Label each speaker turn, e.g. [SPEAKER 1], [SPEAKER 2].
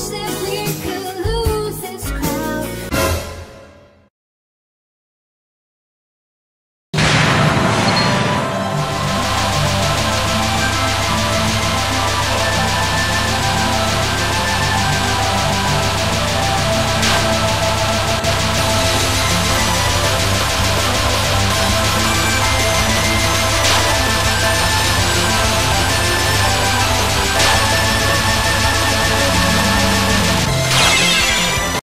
[SPEAKER 1] say